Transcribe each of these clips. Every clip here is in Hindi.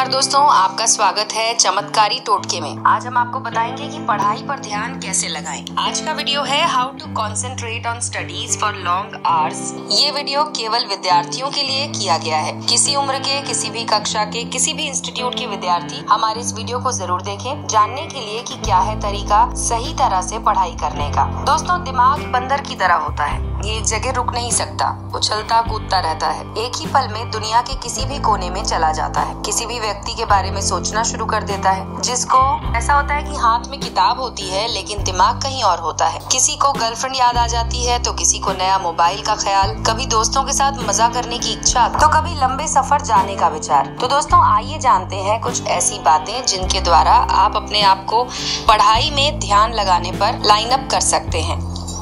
नमस्कार दोस्तों, आपका स्वागत है चमत्कारी टोटके में। आज हम आपको बताएँगे कि पढ़ाई पर ध्यान कैसे लगाएँ। आज का वीडियो है how to concentrate on studies for long hours ये वीडियो केवल विद्यार्थियों के लिए किया गया है। किसी उम्र के, किसी भी कक्षा के, किसी भी इंस्टीट्यूट के विद्यार्थी हमारे इस वीडियो को ज़रूर देखे, जानने के लिए की क्या है तरीका सही तरह ऐसी पढ़ाई करने का। दोस्तों, दिमाग बंदर की तरह होता है। ये एक जगह रुक नहीं सकता। उछलता कूदता रहता है। एक ही पल में दुनिया के किसी भी कोने में चला जाता है। किसी भी व्यक्ति के बारे में सोचना शुरू कर देता है। जिसको ऐसा होता है कि हाथ में किताब होती है, लेकिन दिमाग कहीं और होता है। किसी को गर्लफ्रेंड याद आ जाती है तो किसी को नया मोबाइल का ख्याल। कभी दोस्तों के साथ मज़ा करने की इच्छा तो कभी लंबे सफ़र जाने का विचार। तो दोस्तों, आइए जानते हैं कुछ ऐसी बातें जिनके द्वारा आप अपने आप को पढ़ाई में ध्यान लगाने पर लाइन अप कर सकते हैं।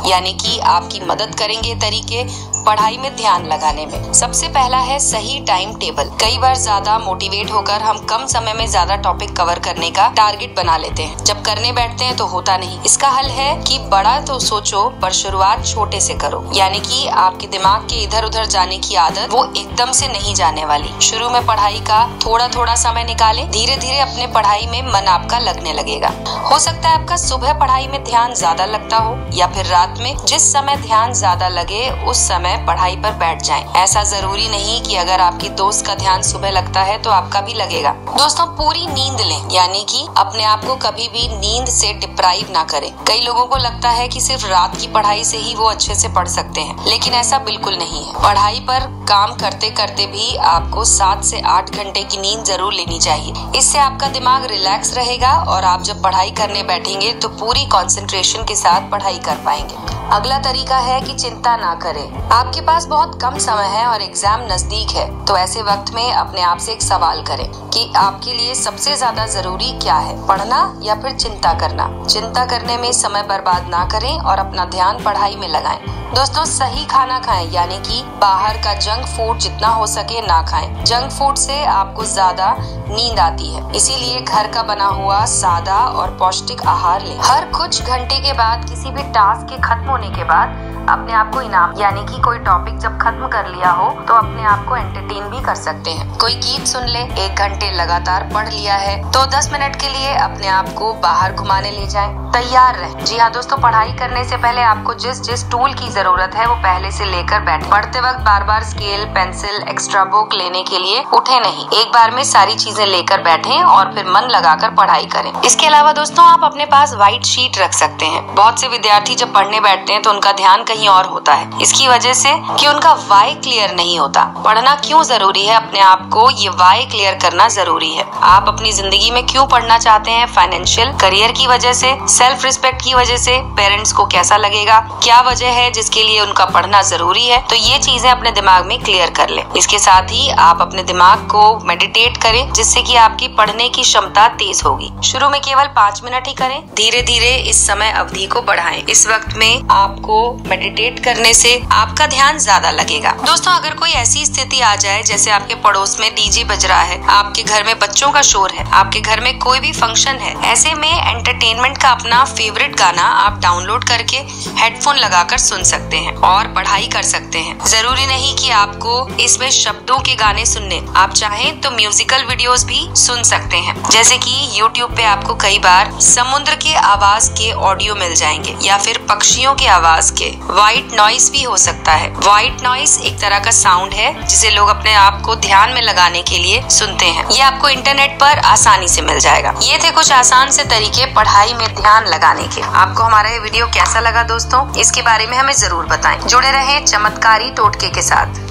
यानी कि आपकी मदद करेंगे तरीके पढ़ाई में ध्यान लगाने में। सबसे पहला है सही टाइम टेबल कई बार ज़्यादा मोटिवेट होकर हम कम समय में ज़्यादा टॉपिक कवर करने का टारगेट बना लेते हैं। जब करने बैठते हैं तो होता नहीं। इसका हल है कि बड़ा तो सोचो, पर शुरुआत छोटे से करो। यानी कि आपके दिमाग के इधर उधर जाने की आदत वो एकदम से नहीं जाने वाली। शुरू में पढ़ाई का थोड़ा थोड़ा समय निकाले। धीरे धीरे अपने पढ़ाई में मन आपका लगने लगेगा। हो सकता है आपका सुबह पढ़ाई में ध्यान ज़्यादा लगता हो, या फिर रात में जिस समय ध्यान ज़्यादा लगे, उस समय पढ़ाई पर बैठ जाएँ। ऐसा ज़रूरी नहीं कि अगर आपकी दोस्त का ध्यान सुबह लगता है तो आपका भी लगेगा। दोस्तों, पूरी नींद लें, यानी कि अपने आप को कभी भी नींद से डिप्राइव ना करें। कई लोगों को लगता है कि सिर्फ़ रात की पढ़ाई से ही वो अच्छे से पढ़ सकते हैं, लेकिन ऐसा बिल्कुल नहीं है। पढ़ाई पर काम करते करते भी आपको सात से आठ घंटे की नींद ज़रूर लेनी चाहिए। इससे आपका दिमाग रिलैक्स रहेगा और आप जब पढ़ाई करने बैठेंगे तो पूरी कॉन्सेंट्रेशन के साथ पढ़ाई कर पाएँगे। अगला तरीका है कि चिंता ना करें। आपके पास बहुत कम समय है और एग्ज़ाम नज़दीक है तो ऐसे वक्त में अपने आप से एक सवाल करें कि आपके लिए सबसे ज़्यादा ज़रूरी क्या है? पढ़ना या फिर चिंता करना? चिंता करने में समय बर्बाद ना करें और अपना ध्यान पढ़ाई में लगाएँ। दोस्तों, सही खाना खाएँ, यानी कि बाहर का जंक फ़ूड जितना हो सके ना खाएँ। जंक फ़ूड से आपको ज़्यादा नींद आती है। इसीलिए घर का बना हुआ सादा और पौष्टिक आहार लें। हर कुछ घंटे के बाद किसी भी टास्क के खत्म होने के बाद अपने आप को इनाम, यानी कि कोई टॉपिक जब खत्म कर लिया हो तो अपने आप को एंटरटेन भी कर सकते हैं। कोई गीत सुन ले, एक घंटे लगातार पढ़ लिया है तो 10 मिनट के लिए अपने आप को बाहर घुमाने ले जाएँ। तैयार रहे। जी हाँ दोस्तों, पढ़ाई करने से पहले आपको जिस जिस टूल की ज़रूरत है, वो पहले से लेकर बैठे। पढ़ते वक्त बार बार स्केल पेंसिल एक्स्ट्रा बुक लेने के लिए उठे नहीं। एक बार में सारी चीज़ें लेकर बैठे और फिर मन लगाकर पढ़ाई करें। इसके अलावा दोस्तों, आप अपने पास व्हाइट शीट रख सकते हैं। बहुत से विद्यार्थी जब पढ़ने बैठते हैं तो उनका ध्यान कहीं और होता है। इसकी वजह से कि उनका वाई क्लियर नहीं होता। पढ़ना क्यों ज़रूरी है? अपने आप को ये वाई क्लियर करना ज़रूरी है। आप अपनी ज़िंदगी में क्यों पढ़ना चाहते हैं? फाइनेंशियल करियर की वजह से सेल्फ रिस्पेक्ट की वजह से पेरेंट्स को कैसा लगेगा, क्या वजह है जिसके लिए उनका पढ़ना ज़रूरी है तो ये चीज़ें अपने दिमाग में क्लियर कर ले। इसके साथ ही आप अपने दिमाग को मेडिटेट करें, जिससे की आपकी पढ़ने की क्षमता तेज होगी। शुरू में केवल पाँच मिनट ही करें। धीरे धीरे इस समय अवधि को बढ़ाएँ। इस वक्त में आपको मेडिटेट करने से आपका ध्यान ज़्यादा लगेगा। दोस्तों, अगर कोई ऐसी स्थिति आ जाए, जैसे आपके पड़ोस में डीजे बज रहा है, आपके घर में बच्चों का शोर है, आपके घर में कोई भी फ़ंक्शन है, ऐसे में एंटरटेनमेंट का अपना फेवरेट गाना आप डाउनलोड करके हेडफोन लगाकर सुन सकते हैं और पढ़ाई कर सकते हैं। ज़रूरी नहीं कि आपको इसमें शब्दों के गाने सुनने। आप चाहें तो म्यूजिकल वीडियोस भी सुन सकते हैं। जैसे कि यूट्यूब पे आपको कई बार समुद्र के आवाज़ के ऑडियो मिल जाएँगे या फिर पक्षियों के आवाज़ के। व्हाइट नॉइस भी हो सकता है। व्हाइट नॉइस एक तरह का साउंड है जिसे लोग अपने आप को ध्यान में लगाने के लिए सुनते हैं। ये आपको इंटरनेट पर आसानी से मिल जाएगा। ये थे कुछ आसान से तरीके पढ़ाई में ध्यान लगाने के। आपको हमारा ये वीडियो कैसा लगा दोस्तों? इसके बारे में हमें ज़रूर बताएँ। जुड़े रहें चमत्कारी टोटके के साथ।